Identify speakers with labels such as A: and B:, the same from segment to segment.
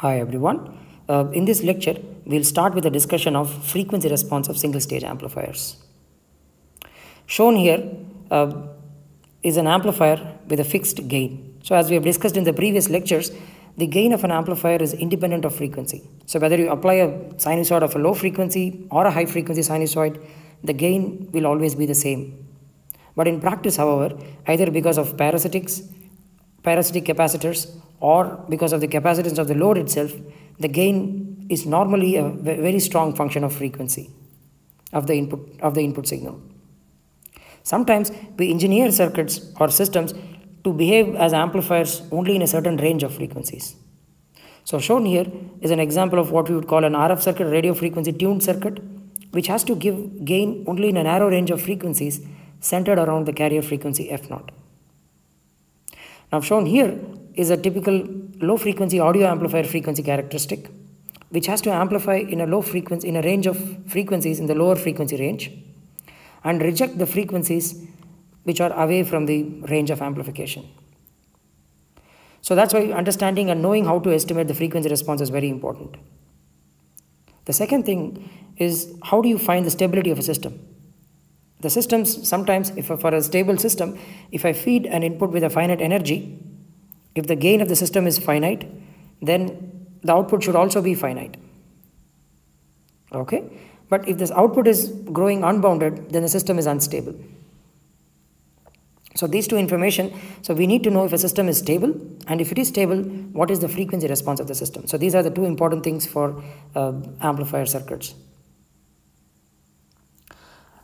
A: Hi everyone. Uh, in this lecture, we'll start with a discussion of frequency response of single stage amplifiers. Shown here uh, is an amplifier with a fixed gain. So as we have discussed in the previous lectures, the gain of an amplifier is independent of frequency. So whether you apply a sinusoid of a low frequency or a high frequency sinusoid, the gain will always be the same. But in practice, however, either because of parasitics, parasitic capacitors or because of the capacitance of the load itself, the gain is normally a very strong function of frequency of the input of the input signal. Sometimes we engineer circuits or systems to behave as amplifiers only in a certain range of frequencies. So shown here is an example of what we would call an RF circuit, radio frequency tuned circuit, which has to give gain only in a narrow range of frequencies centered around the carrier frequency F0. Now shown here is a typical low frequency audio amplifier frequency characteristic which has to amplify in a low frequency in a range of frequencies in the lower frequency range and reject the frequencies which are away from the range of amplification. So that's why understanding and knowing how to estimate the frequency response is very important. The second thing is how do you find the stability of a system? The systems sometimes, if for a stable system, if I feed an input with a finite energy, if the gain of the system is finite, then the output should also be finite. Okay? But if this output is growing unbounded, then the system is unstable. So these two information, so we need to know if a system is stable and if it is stable, what is the frequency response of the system. So these are the two important things for uh, amplifier circuits.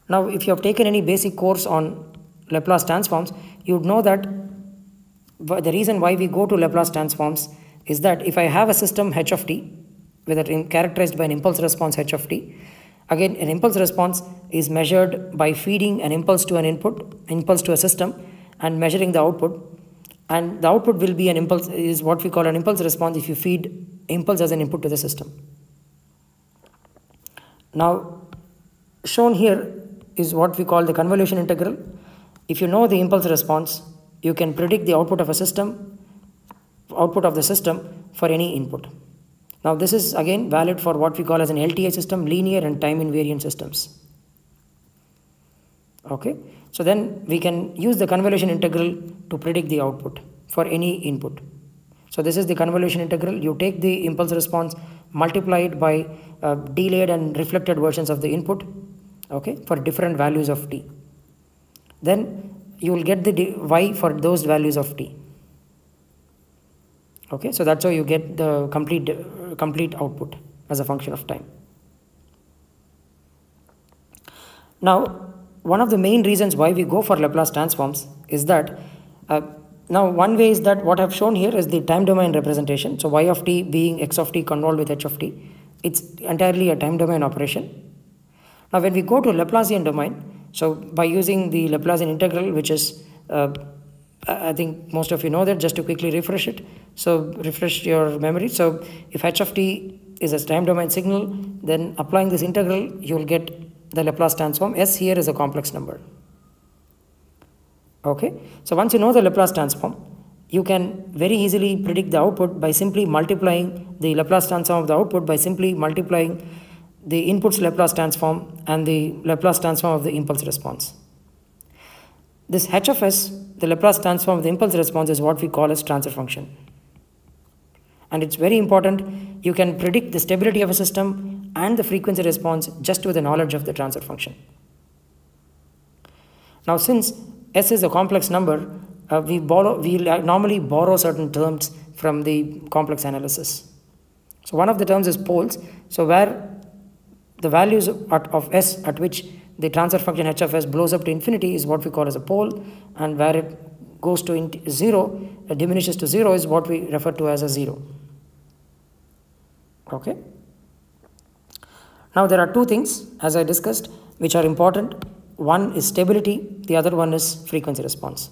A: Now if you have taken any basic course on Laplace transforms, you would know that the reason why we go to Laplace transforms is that if I have a system h of t, whether characterized by an impulse response h of t, again an impulse response is measured by feeding an impulse to an input, impulse to a system, and measuring the output. And the output will be an impulse is what we call an impulse response if you feed impulse as an input to the system. Now, shown here is what we call the convolution integral. If you know the impulse response, you can predict the output of a system, output of the system for any input. Now this is again valid for what we call as an LTI system, linear and time invariant systems. Okay, so then we can use the convolution integral to predict the output for any input. So this is the convolution integral. You take the impulse response, multiply it by uh, delayed and reflected versions of the input, okay, for different values of t. Then you will get the y for those values of t. Okay so that's how you get the complete complete output as a function of time. Now one of the main reasons why we go for laplace transforms is that uh, now one way is that what i've shown here is the time domain representation. So y of t being x of t convolved with h of t it's entirely a time domain operation. Now when we go to laplacian domain so by using the Laplacian integral, which is, uh, I think most of you know that, just to quickly refresh it. So refresh your memory. So if h of t is a time domain signal, then applying this integral, you will get the Laplace transform. S here is a complex number. Okay. So once you know the Laplace transform, you can very easily predict the output by simply multiplying the Laplace transform of the output by simply multiplying the input's Laplace transform and the Laplace transform of the impulse response. This h of s, the Laplace transform of the impulse response is what we call as transfer function. And it's very important, you can predict the stability of a system and the frequency response just with the knowledge of the transfer function. Now since s is a complex number, uh, we, borrow, we normally borrow certain terms from the complex analysis. So one of the terms is poles. So where the values of s at which the transfer function h of s blows up to infinity is what we call as a pole and where it goes to 0 it diminishes to 0 is what we refer to as a 0 okay? Now there are two things as i discussed which are important. One is stability the other one is frequency response.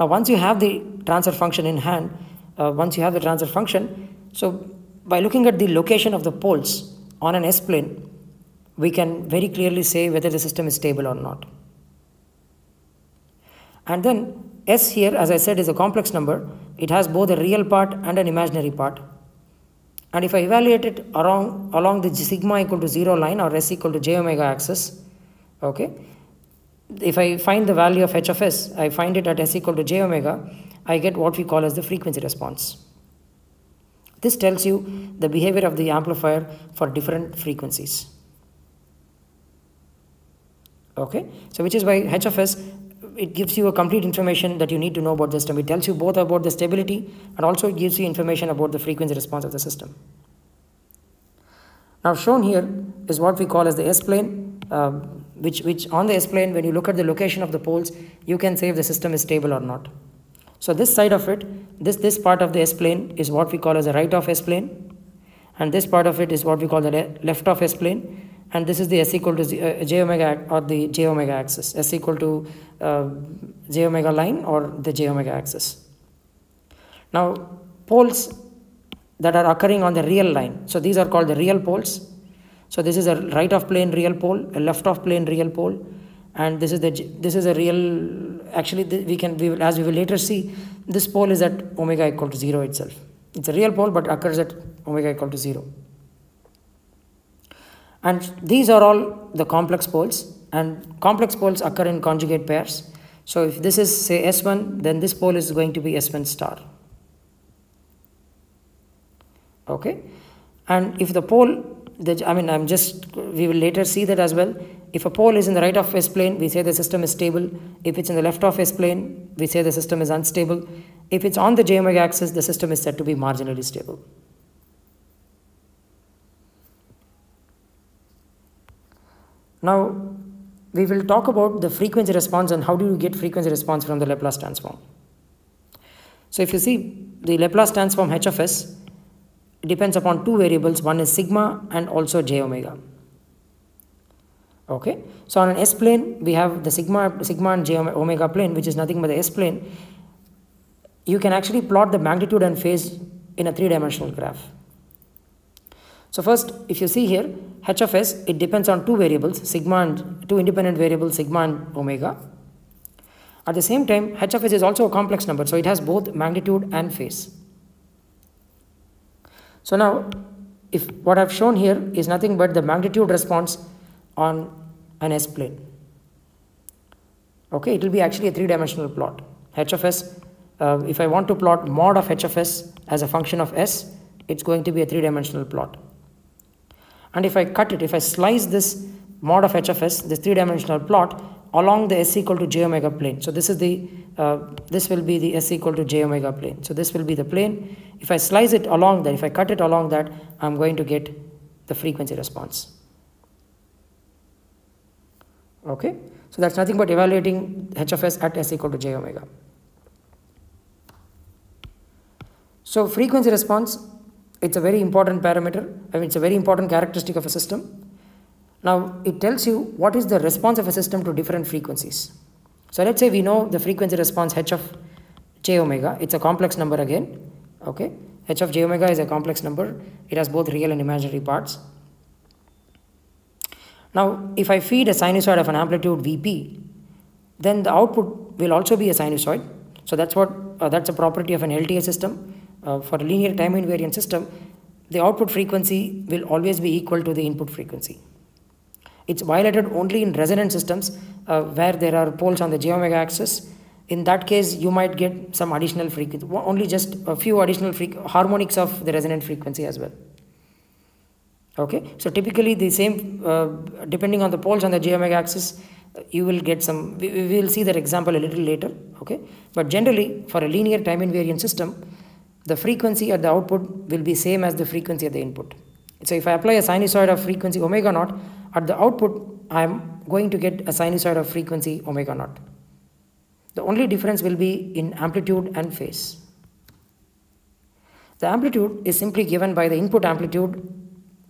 A: Now once you have the transfer function in hand uh, once you have the transfer function so by looking at the location of the poles on an S plane, we can very clearly say whether the system is stable or not. And then S here, as I said, is a complex number. It has both a real part and an imaginary part. and if I evaluate it around along the sigma equal to 0 line or s equal to j omega axis okay if I find the value of h of s I find it at s equal to j omega I get what we call as the frequency response this tells you the behavior of the amplifier for different frequencies okay so which is why h of s it gives you a complete information that you need to know about the system. It tells you both about the stability and also it gives you information about the frequency response of the system. Now shown here is what we call as the S-plane, uh, which, which on the S-plane when you look at the location of the poles, you can say if the system is stable or not. So this side of it, this, this part of the S-plane is what we call as a right of S-plane and this part of it is what we call the le left of S-plane and this is the s equal to uh, j omega or the j omega axis. S equal to uh, j omega line or the j omega axis. Now poles that are occurring on the real line. So these are called the real poles. So this is a right of plane real pole a left of plane real pole and this is the this is a real actually we can we will as we will later see this pole is at omega equal to 0 itself. It's a real pole but occurs at omega equal to 0 and these are all the complex poles and complex poles occur in conjugate pairs. So if this is say S1 then this pole is going to be S1 star. Okay and if the pole the, I mean I'm just we will later see that as well if a pole is in the right of S plane we say the system is stable if it's in the left of S plane we say the system is unstable if it's on the j omega axis the system is said to be marginally stable. Now, we will talk about the frequency response and how do you get frequency response from the Laplace transform. So, if you see the Laplace transform h of s depends upon two variables one is sigma and also j omega. Okay. So, on an s plane we have the sigma sigma and j omega plane which is nothing but the s plane. You can actually plot the magnitude and phase in a three dimensional graph. So first, if you see here, h of s, it depends on two variables, sigma and two independent variables, sigma and omega. At the same time, h of s is also a complex number, so it has both magnitude and phase. So now, if what I've shown here is nothing but the magnitude response on an S plane. Okay, it will be actually a three-dimensional plot. h of s, uh, if I want to plot mod of h of s as a function of s, it's going to be a three-dimensional plot and if I cut it, if I slice this mod of h of s, this three-dimensional plot along the s equal to j omega plane. So this is the uh, this will be the s equal to j omega plane. So this will be the plane. If I slice it along that, if I cut it along that, I'm going to get the frequency response. Okay, so that's nothing but evaluating h of s at s equal to j omega. So frequency response it's a very important parameter. I mean, it's a very important characteristic of a system. Now, it tells you what is the response of a system to different frequencies. So, let's say we know the frequency response h of j omega. It's a complex number again. Okay, h of j omega is a complex number. It has both real and imaginary parts. Now, if I feed a sinusoid of an amplitude Vp, then the output will also be a sinusoid. So that's what uh, that's a property of an LTI system uh, for a linear time invariant system, the output frequency will always be equal to the input frequency. It's violated only in resonant systems uh, where there are poles on the j omega axis. In that case, you might get some additional frequency, only just a few additional harmonics of the resonant frequency as well. Okay, so typically the same, uh, depending on the poles on the j omega axis, you will get some, we, we will see that example a little later. Okay, but generally for a linear time invariant system, the frequency at the output will be same as the frequency at the input. So if I apply a sinusoid of frequency omega naught, at the output I am going to get a sinusoid of frequency omega naught. The only difference will be in amplitude and phase. The amplitude is simply given by the input amplitude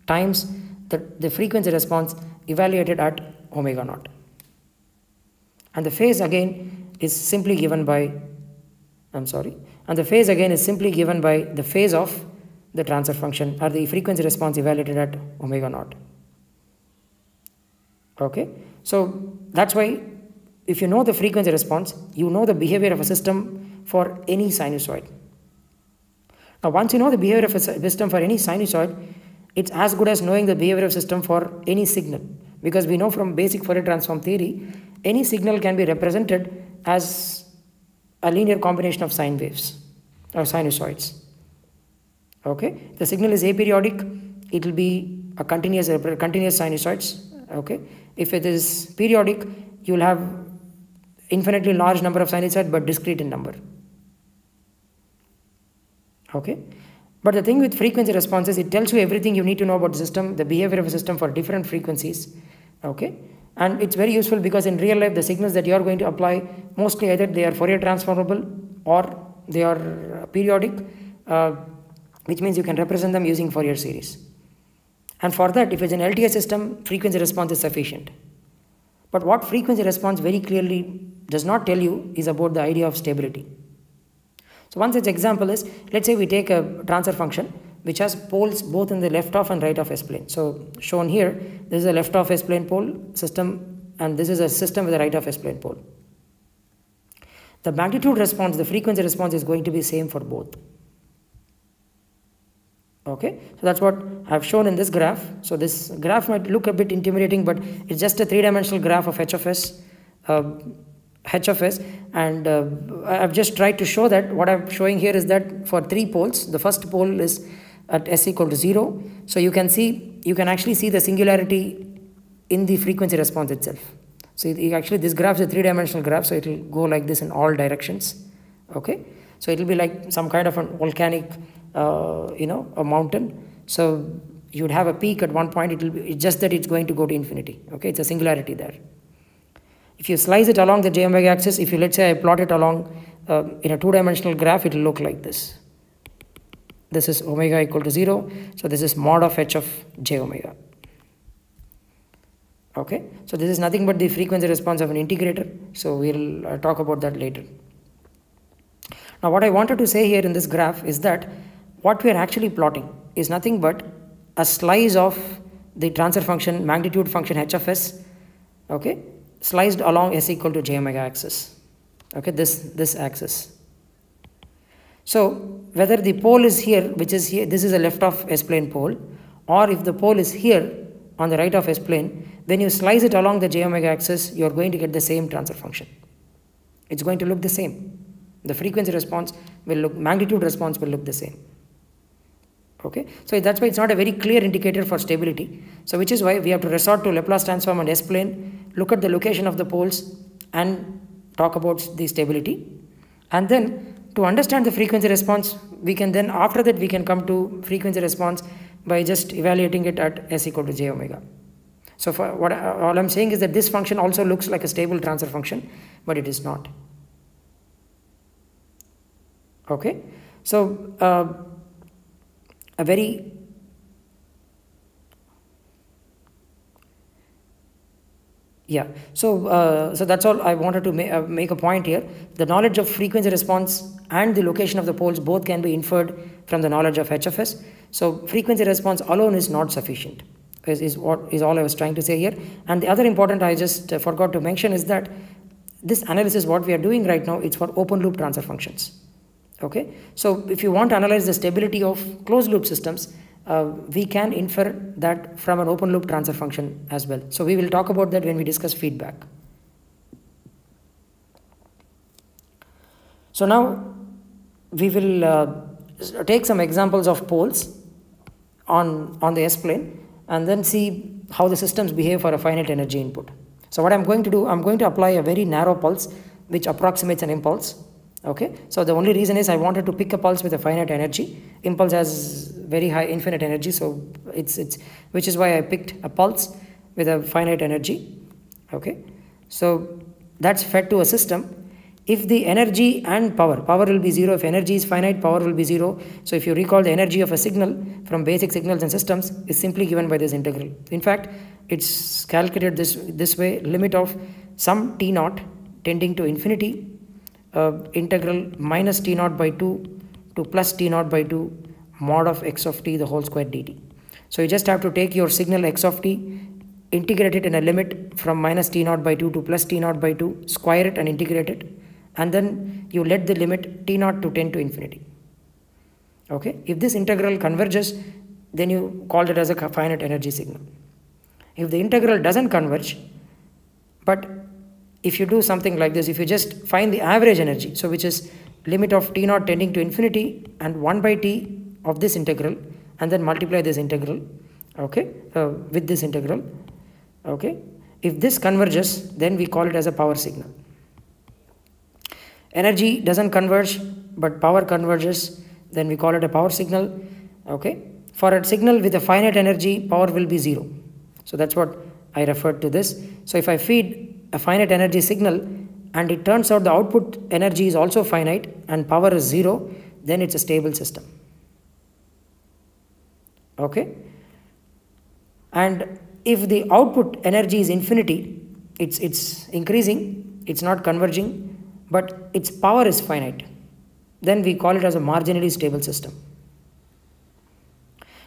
A: times the, the frequency response evaluated at omega naught. And the phase again is simply given by, I'm sorry, and the phase again is simply given by the phase of the transfer function or the frequency response evaluated at omega naught. Okay, so that's why if you know the frequency response, you know the behavior of a system for any sinusoid. Now, once you know the behavior of a system for any sinusoid, it's as good as knowing the behavior of system for any signal. Because we know from basic Fourier transform theory, any signal can be represented as a linear combination of sine waves or sinusoids. Okay, the signal is aperiodic, it will be a continuous continuous sinusoids. Okay, if it is periodic, you will have infinitely large number of sinusoids but discrete in number. Okay? But the thing with frequency responses it tells you everything you need to know about the system the behavior of a system for different frequencies. Okay and it's very useful because in real life the signals that you are going to apply mostly either they are Fourier transformable or they are periodic uh, which means you can represent them using Fourier series. And for that if it's an LTI system frequency response is sufficient. But what frequency response very clearly does not tell you is about the idea of stability. So one such example is, let's say we take a transfer function which has poles both in the left of and right of S-plane. So shown here, this is a left of S-plane pole system and this is a system with a right of S-plane pole. The magnitude response, the frequency response is going to be same for both. Okay, so that's what I've shown in this graph. So this graph might look a bit intimidating, but it's just a three-dimensional graph of h of s. Uh, h of s and uh, I've just tried to show that what I'm showing here is that for three poles the first pole is at s equal to 0 so you can see you can actually see the singularity in the frequency response itself. So it, actually this graph is a three dimensional graph so it will go like this in all directions okay? So it will be like some kind of a volcanic uh, you know a mountain. So you would have a peak at one point it will be just that it's going to go to infinity okay? It's a singularity there. If you slice it along the j omega axis, if you let's say I plot it along uh, in a two dimensional graph, it will look like this. This is omega equal to 0. So this is mod of h of j omega. Okay, so this is nothing but the frequency response of an integrator. So we'll uh, talk about that later. Now what I wanted to say here in this graph is that what we are actually plotting is nothing but a slice of the transfer function magnitude function h of s okay sliced along s equal to j omega axis okay this this axis so whether the pole is here which is here this is a left of s plane pole or if the pole is here on the right of s plane when you slice it along the j omega axis you are going to get the same transfer function. It's going to look the same. The frequency response will look magnitude response will look the same. Okay? So that's why it's not a very clear indicator for stability. So which is why we have to resort to laplace transform on s plane look at the location of the poles and talk about the stability. And then to understand the frequency response we can then after that we can come to frequency response by just evaluating it at s equal to j omega. So for what all i'm saying is that this function also looks like a stable transfer function but it is not. Okay? So uh, a very yeah. So uh, so that's all i wanted to ma uh, make a point here. The knowledge of frequency response and the location of the poles both can be inferred from the knowledge of h of s so frequency response alone is not sufficient is, is what is all i was trying to say here. And the other important i just uh, forgot to mention is that this analysis what we are doing right now it's for open loop transfer functions. Okay? So if you want to analyze the stability of closed loop systems uh, we can infer that from an open loop transfer function as well. So we will talk about that when we discuss feedback. So now we will uh, take some examples of poles on on the s plane and then see how the systems behave for a finite energy input. So what i'm going to do i'm going to apply a very narrow pulse which approximates an impulse okay? So the only reason is i wanted to pick a pulse with a finite energy. Impulse has very high infinite energy so it's it's which is why i picked a pulse with a finite energy okay? So that's fed to a system. If the energy and power power will be zero. If energy is finite power will be zero. So if you recall the energy of a signal from basic signals and systems is simply given by this integral. In fact it's calculated this this way limit of some t naught tending to infinity uh, integral minus t naught by 2 to plus t naught by 2 mod of x of t the whole square dt. So you just have to take your signal x of t, integrate it in a limit from minus t naught by 2 to plus t naught by 2, square it and integrate it, and then you let the limit t naught to tend to infinity. Okay, if this integral converges, then you call it as a finite energy signal. If the integral doesn't converge, but if you do something like this, if you just find the average energy, so which is limit of t naught tending to infinity and 1 by t of this integral and then multiply this integral, okay, uh, with this integral, okay. If this converges, then we call it as a power signal. Energy doesn't converge, but power converges, then we call it a power signal, okay. For a signal with a finite energy, power will be zero. So that's what I referred to this. So if I feed a finite energy signal and it turns out the output energy is also finite and power is zero, then it's a stable system. Okay? And if the output energy is infinity, it's, it's increasing, it's not converging, but its power is finite, then we call it as a marginally stable system.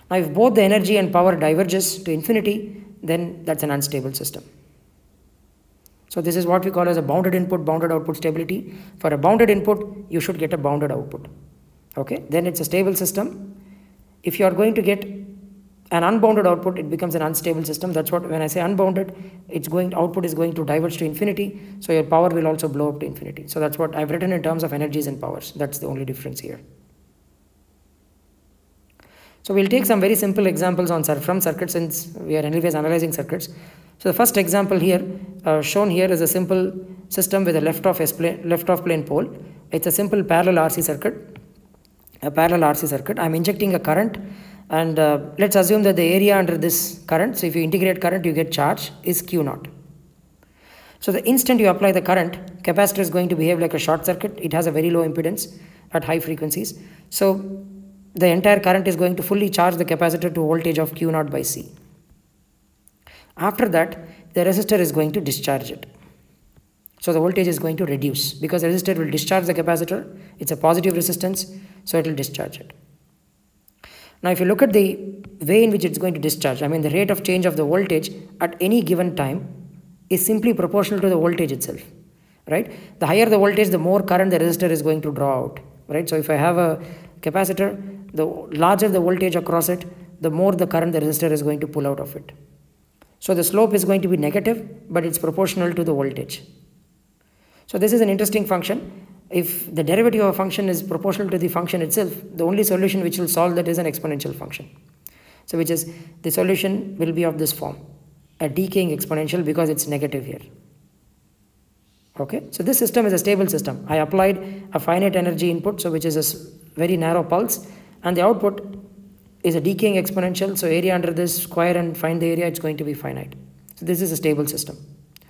A: Now, if both the energy and power diverges to infinity, then that's an unstable system. So this is what we call as a bounded input, bounded output stability. For a bounded input, you should get a bounded output. Okay, then it's a stable system. If you are going to get an unbounded output, it becomes an unstable system. That's what when I say unbounded, it's going output is going to diverge to infinity. So your power will also blow up to infinity. So that's what I've written in terms of energies and powers. That's the only difference here. So we'll take some very simple examples on from circuits since we are anyways analyzing circuits. So the first example here uh, shown here is a simple system with a left off plane, left off plane pole. It's a simple parallel RC circuit, a parallel RC circuit. I'm injecting a current and uh, let's assume that the area under this current, so if you integrate current you get charge is Q naught. So the instant you apply the current, capacitor is going to behave like a short circuit. It has a very low impedance at high frequencies. So the entire current is going to fully charge the capacitor to voltage of Q naught by C. After that, the resistor is going to discharge it. So the voltage is going to reduce because the resistor will discharge the capacitor. It's a positive resistance, so it will discharge it. Now, if you look at the way in which it's going to discharge, I mean, the rate of change of the voltage at any given time is simply proportional to the voltage itself, right? The higher the voltage, the more current the resistor is going to draw out, right? So if I have a capacitor, the larger the voltage across it, the more the current the resistor is going to pull out of it. So the slope is going to be negative, but it's proportional to the voltage. So this is an interesting function. If the derivative of a function is proportional to the function itself, the only solution which will solve that is an exponential function. So which is the solution will be of this form, a decaying exponential because it's negative here. Okay, so this system is a stable system. I applied a finite energy input, so which is a very narrow pulse, and the output is a decaying exponential. So area under this square and find the area, it's going to be finite. So this is a stable system.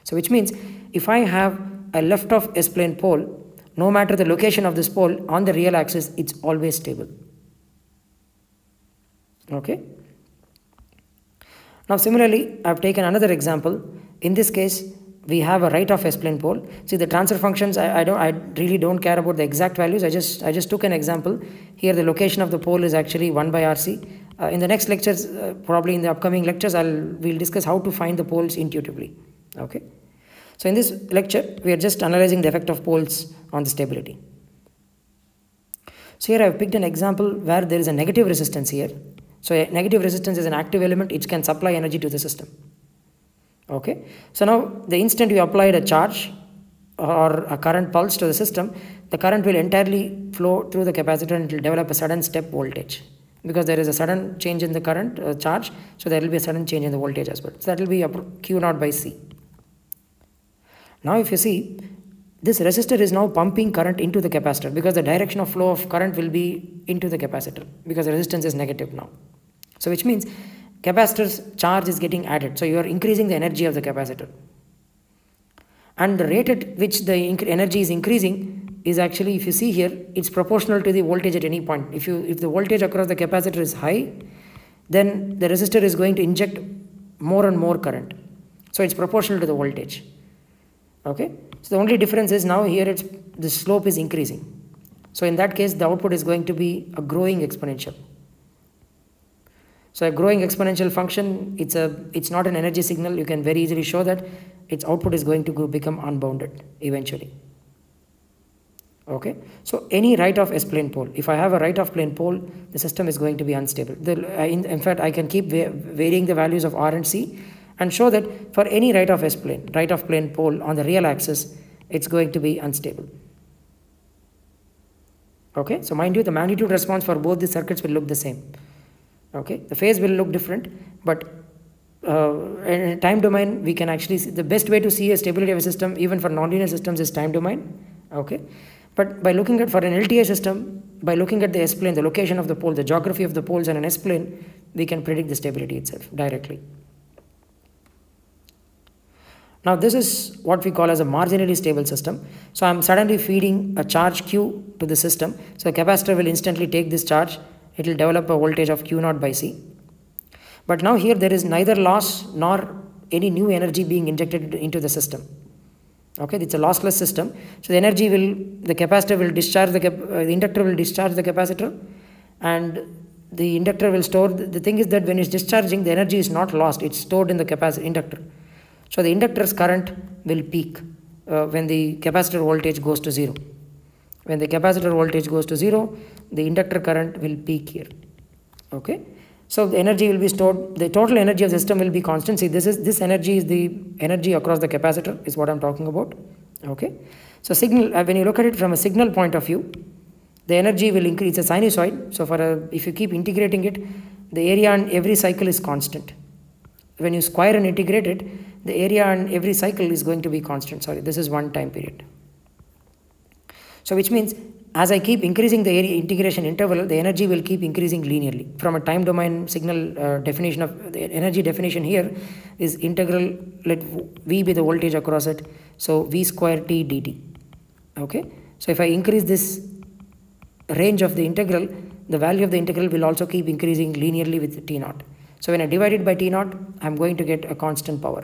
A: So which means if I have a left of S-plane pole, no matter the location of this pole on the real axis, it's always stable. Okay. Now similarly, I've taken another example. In this case, we have a right of s-plane pole. See the transfer functions, I, I, don't, I really don't care about the exact values. I just, I just took an example. Here the location of the pole is actually 1 by RC. Uh, in the next lectures, uh, probably in the upcoming lectures, I'll, we'll discuss how to find the poles intuitively. Okay. So in this lecture, we are just analyzing the effect of poles on the stability. So here I've picked an example where there is a negative resistance here. So a negative resistance is an active element, it can supply energy to the system. Okay? So now the instant you applied a charge or a current pulse to the system the current will entirely flow through the capacitor and it will develop a sudden step voltage. Because there is a sudden change in the current uh, charge so there will be a sudden change in the voltage as well. So that will be q naught by c now if you see this resistor is now pumping current into the capacitor because the direction of flow of current will be into the capacitor because the resistance is negative now so which means capacitor's charge is getting added. So you are increasing the energy of the capacitor. And the rate at which the energy is increasing is actually, if you see here, it's proportional to the voltage at any point. If, you, if the voltage across the capacitor is high, then the resistor is going to inject more and more current. So it's proportional to the voltage. Okay? So the only difference is now here it's, the slope is increasing. So in that case, the output is going to be a growing exponential. So a growing exponential function, it's, a, it's not an energy signal. You can very easily show that its output is going to go become unbounded eventually. okay so any right of s plane pole if i have a right of plane pole the system is going to be unstable the, in, in, fact i can keep varying the values of r and c and show that for any right of s plane right of plane pole on the real axis it's going to be unstable. Okay? So mind you the magnitude response for both the circuits will look the same. Okay? The phase will look different but uh, in time domain we can actually see the best way to see a stability of a system even for nonlinear systems is time domain. Okay? But by looking at for an LTI system, by looking at the S plane, the location of the pole, the geography of the poles and an S plane, we can predict the stability itself directly. Now this is what we call as a marginally stable system. So I'm suddenly feeding a charge Q to the system. So capacitor will instantly take this charge. It will develop a voltage of Q naught by C. But now here there is neither loss nor any new energy being injected into the system okay it's a lossless system so the energy will the capacitor will discharge the, cap, uh, the inductor will discharge the capacitor and the inductor will store the, the, thing is that when it's discharging the energy is not lost it's stored in the capacitor inductor so the inductor's current will peak uh, when the capacitor voltage goes to zero when the capacitor voltage goes to zero the inductor current will peak here okay so the energy will be stored, the total energy of the system will be constant. See, this is this energy is the energy across the capacitor is what I'm talking about. Okay. So signal, uh, when you look at it from a signal point of view, the energy will increase a sinusoid. So for a, if you keep integrating it, the area on every cycle is constant. When you square and integrate it, the area on every cycle is going to be constant. Sorry, this is one time period. So which means as I keep increasing the area integration interval, the energy will keep increasing linearly. From a time domain signal uh, definition of the energy definition here is integral, let V be the voltage across it. So V square T dt. Okay. So if I increase this range of the integral, the value of the integral will also keep increasing linearly with T naught. So when I divide it by T naught, I'm going to get a constant power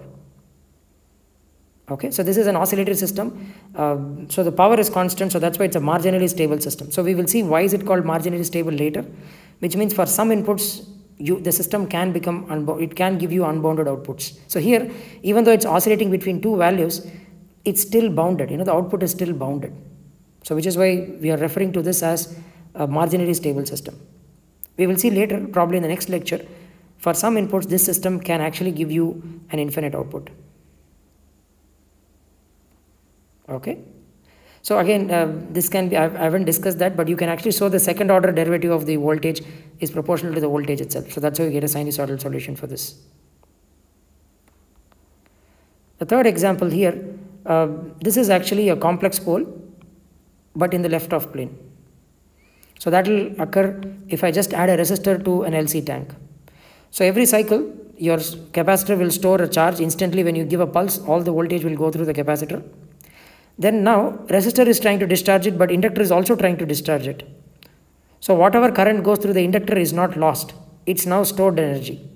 A: okay so this is an oscillatory system. Uh, so the power is constant so that's why it's a marginally stable system. So we will see why is it called marginally stable later which means for some inputs you the system can become it can give you unbounded outputs. So here even though it's oscillating between two values it's still bounded you know the output is still bounded. So which is why we are referring to this as a marginally stable system. We will see later probably in the next lecture for some inputs this system can actually give you an infinite output okay? So again uh, this can be I've, I haven't discussed that but you can actually show the second order derivative of the voltage is proportional to the voltage itself. So that's how you get a sinusoidal solution for this. The third example here uh, this is actually a complex pole but in the left of plane. So that will occur if I just add a resistor to an LC tank. So every cycle your capacitor will store a charge instantly. When you give a pulse all the voltage will go through the capacitor then now resistor is trying to discharge it but inductor is also trying to discharge it. So whatever current goes through the inductor is not lost. It's now stored energy.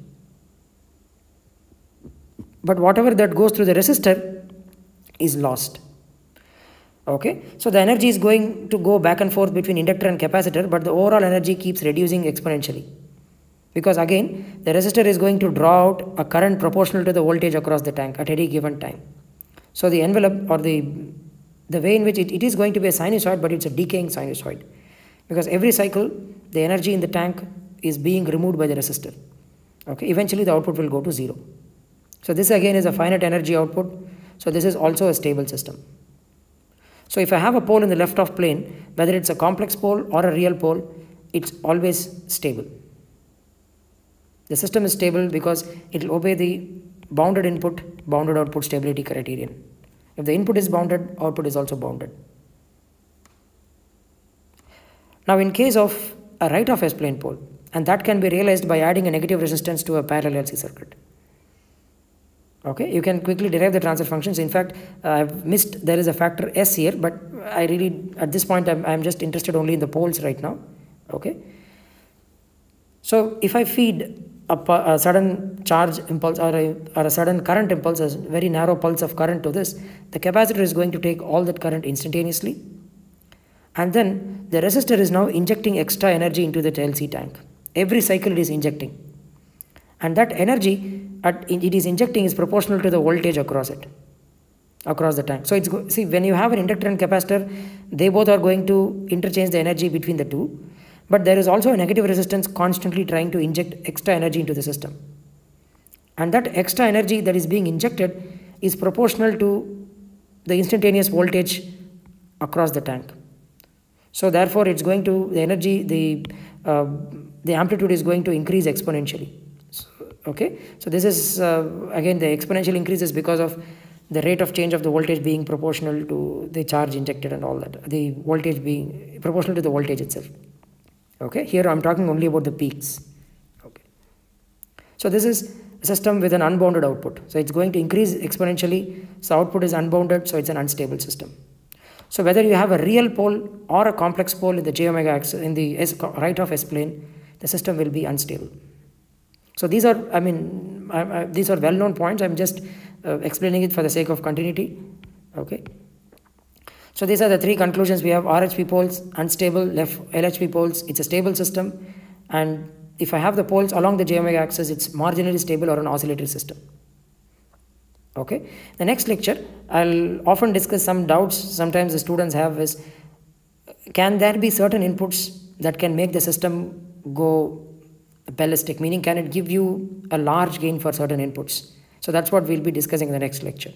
A: But whatever that goes through the resistor is lost. Okay, so the energy is going to go back and forth between inductor and capacitor, but the overall energy keeps reducing exponentially. Because again, the resistor is going to draw out a current proportional to the voltage across the tank at any given time. So the envelope or the the way in which it, it is going to be a sinusoid, but it's a decaying sinusoid. Because every cycle, the energy in the tank is being removed by the resistor. Okay, eventually the output will go to zero. So this again is a finite energy output. So this is also a stable system. So if I have a pole in the left of plane, whether it's a complex pole or a real pole, it's always stable. The system is stable because it will obey the bounded input, bounded output stability criterion. If the input is bounded, output is also bounded. Now in case of a right of S-plane pole, and that can be realized by adding a negative resistance to a parallel LC circuit. Okay, you can quickly derive the transfer functions. In fact, uh, I've missed there is a factor S here, but I really, at this point, I'm, I'm just interested only in the poles right now. Okay. So if I feed a, a sudden charge impulse or a, or a sudden current impulse, a very narrow pulse of current to this, the capacitor is going to take all that current instantaneously. And then the resistor is now injecting extra energy into the LC tank. Every cycle it is injecting. And that energy at, it is injecting is proportional to the voltage across it. across the tank. So it's see when you have an inductor and capacitor, they both are going to interchange the energy between the two, but there is also a negative resistance constantly trying to inject extra energy into the system. And that extra energy that is being injected is proportional to the instantaneous voltage across the tank. So therefore, it's going to the energy the uh, the amplitude is going to increase exponentially. So, okay, so this is uh, again the exponential increase is because of the rate of change of the voltage being proportional to the charge injected and all that the voltage being proportional to the voltage itself okay here i'm talking only about the peaks. Okay. So this is a system with an unbounded output. So it's going to increase exponentially. So output is unbounded so it's an unstable system. So whether you have a real pole or a complex pole in the j omega axis in the s, right of s plane the system will be unstable. So these are i mean I, I, these are well known points. I'm just uh, explaining it for the sake of continuity. Okay so these are the three conclusions. We have RHP poles unstable left LHP poles it's a stable system. And if I have the poles along the j omega axis it's marginally stable or an oscillatory system. Okay? The next lecture I'll often discuss some doubts sometimes the students have is can there be certain inputs that can make the system go ballistic? Meaning can it give you a large gain for certain inputs? So that's what we'll be discussing in the next lecture.